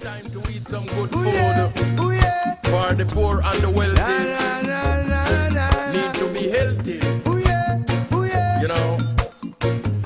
Time to eat some good food. Ooh, yeah. Ooh, yeah. For the poor and the wealthy. Na, na, na, Need to be healthy. Ooh yeah, Ooh, yeah. You know.